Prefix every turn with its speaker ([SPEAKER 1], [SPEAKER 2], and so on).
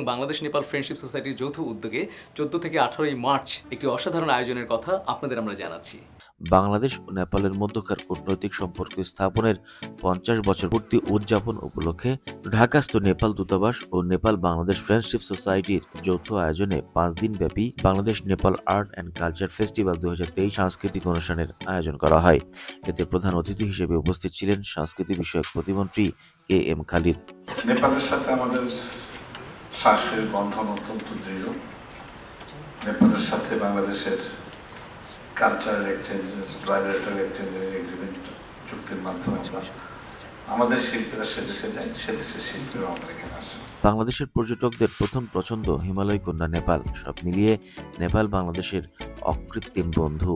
[SPEAKER 1] Bangladesh Nepal friendship সোসাইটির যৌথ উদ্যোগে চোদ্দ থেকে আঠারোই মার্চ একটি অসাধারণ আয়োজনের কথা আপনাদের আমরা জানাচ্ছি।
[SPEAKER 2] বাংলাদেশ ও নেপালের মধ্যকার কূটনৈতিক সম্পর্ক স্থাপনের পঞ্চাশ বছর পূর্তি উদযাপন উপলক্ষে ঢাকাস্থ নেপাল দূতাবাস ও নেপাল বাংলাদেশ ফ্রেন্ডশিপ সোসাইটির যৌথ আয়োজনে পাঁচ দিন ব্যাপী Bangladesh Nepal art and culture festival দু হাজার তেইশ সাংস্কৃতিক অনুষ্ঠানের আয়োজন করা হয়। এতে প্রধান অতিথি হিসেবে উপস্থিত ছিলেন সংস্কৃতি বিষয়ক প্রতিমন্ত্রী কে এম খালিদ।
[SPEAKER 3] নেপালের সাথে আমাদের সাংস্কৃতিক বন্ধন অত্যন্ত দৃঢ়। নেপালের সাথে বাংলাদেশের কালচারাল এক্সচেঞ্জের বাইরেটাল এক্সচেঞ্জের এগ্রিমেন্ট চুক্তির মাধ্যমে আমাদের শিল্পীরা সে দেশে যায়, সে দেশের শিল্পীরা আমাদের এখানে আসে।
[SPEAKER 2] বাংলাদেশের পর্যটকদের প্রথম পছন্দ হিমালয় কন্যা নেপাল, সব মিলিয়ে নেপাল বাংলাদেশের অকৃত্রিম বন্ধু।